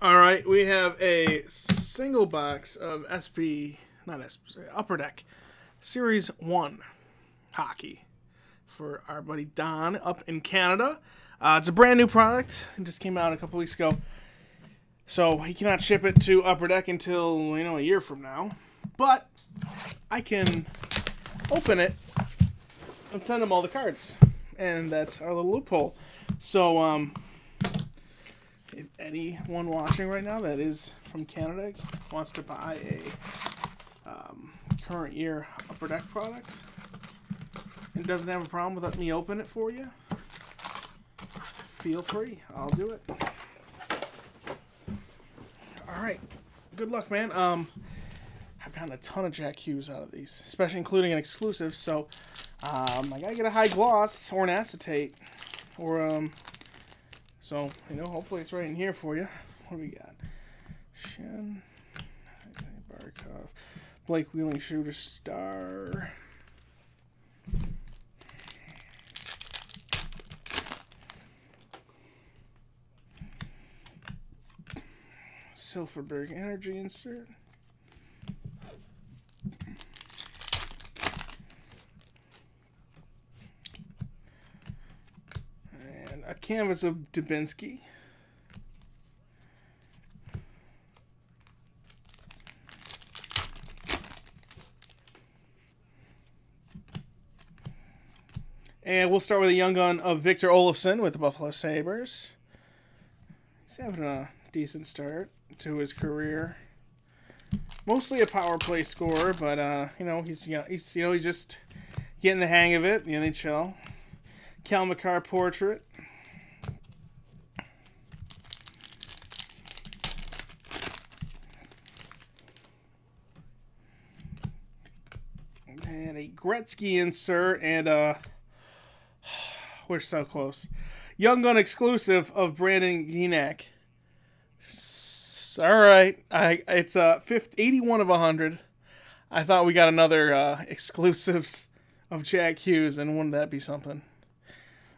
All right, we have a single box of SP, not SP, Upper Deck, Series 1 hockey for our buddy Don up in Canada. Uh, it's a brand new product. It just came out a couple weeks ago. So he cannot ship it to Upper Deck until, you know, a year from now. But I can open it and send him all the cards. And that's our little loophole. So, um, if anyone watching right now that is from Canada wants to buy a um, current year Upper Deck product and doesn't have a problem with letting me open it for you, feel free. I'll do it. All right. Good luck, man. Um, I've gotten a ton of Jack Hughes out of these, especially including an exclusive. So um, I gotta get a high gloss or an acetate, or um, so you know, hopefully it's right in here for you. What do we got? Shen, Barkov, Blake Wheeler Shooter Star. Silfverberg Energy insert. And a canvas of Dubinsky. And we'll start with a young gun of Victor Olofsson with the Buffalo Sabres. He's having a decent start to his career. Mostly a power play scorer, but uh, you know he's you know, he's you know he's just getting the hang of it. in The NHL. Cale Makar portrait. And a Gretzky insert and uh we're so close. Young Gun exclusive of Brandon Gignac. All right, I it's uh 50, 81 of 100. I thought we got another uh, exclusives of Jack Hughes, and wouldn't that be something?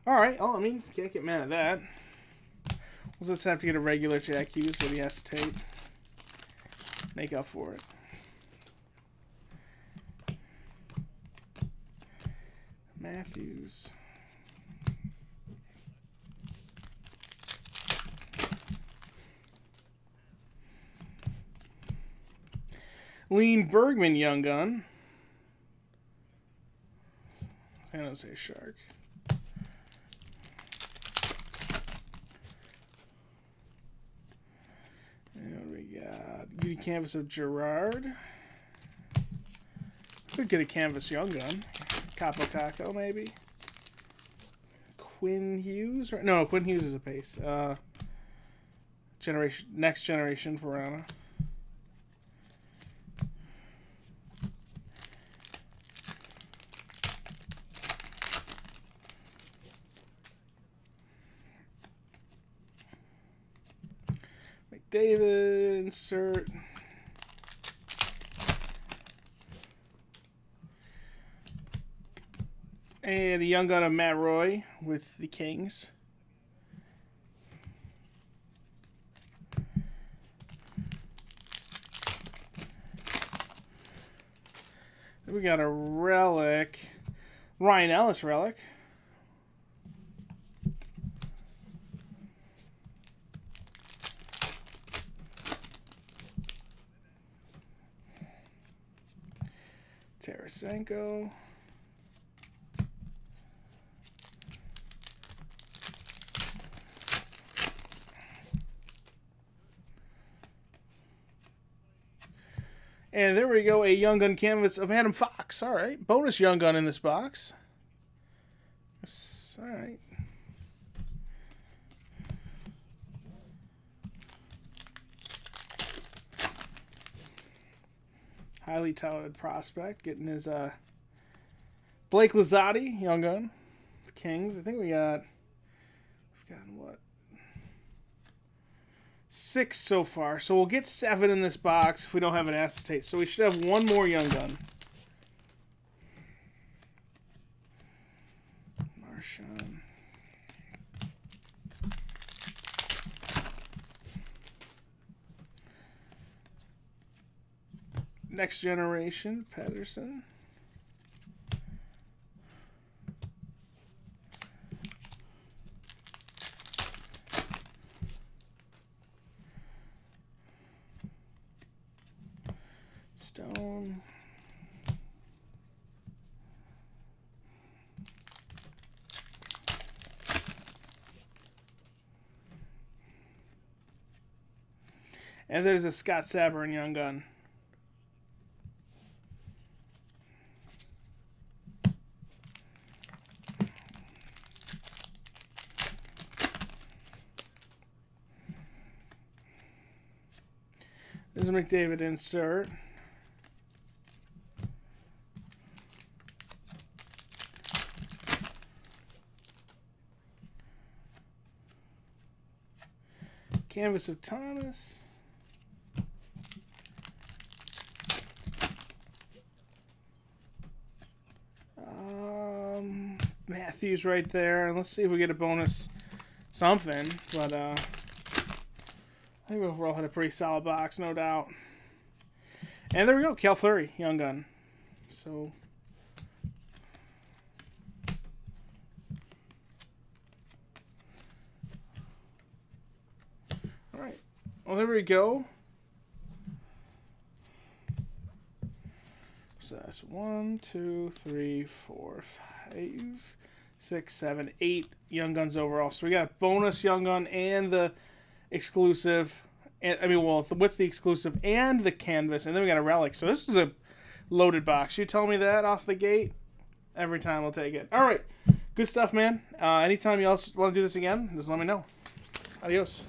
All right, oh, I mean, can't get mad at that. We'll just have to get a regular Jack Hughes with the acetate. Make up for it. Matthews. Lean Bergmann Young Gun. San Jose Shark. And we got beauty canvas of Gerard. Could get a canvas Young Gun. Kaapo Kakko, maybe. Quinn Hughes? No, Quinn Hughes is a pace. Uh, generation, next generation Verona. McDavid insert. And the young gun of Matt Roy with the Kings. Then we got a relic. Ryan Ellis relic. Tarasenko. And there we go, a Young Gun canvas of Adam Fox. All right, bonus Young Gun in this box. All right. highly touted prospect, getting his uh, Blake Lizotte, young gun, Kings. I think we got we've gotten what six so far. So we'll get seven in this box if we don't have an acetate. So we should have one more Young Gun. Marshawn. Next Generation, Patterson. Stone. And there's a Scott Sabourin Young Gun. There's a McDavid insert. Canvas of Thomas. Um, Matthews right there. Let's see if we get a bonus something. But uh, I think we overall had a pretty solid box, no doubt. And there we go, Cale Fleury, Young Gun. So All right. Well, there we go. So that's one, two, three, four, five, six, seven, eight Young Guns overall. So we got bonus Young Gun and the exclusive. And, I mean, well, with the exclusive and the canvas, and then we got a relic. So this is a loaded box. You tell me that off the gate, every time we'll take it. All right, good stuff, man. Uh, anytime you else want to do this again, just let me know. Adios.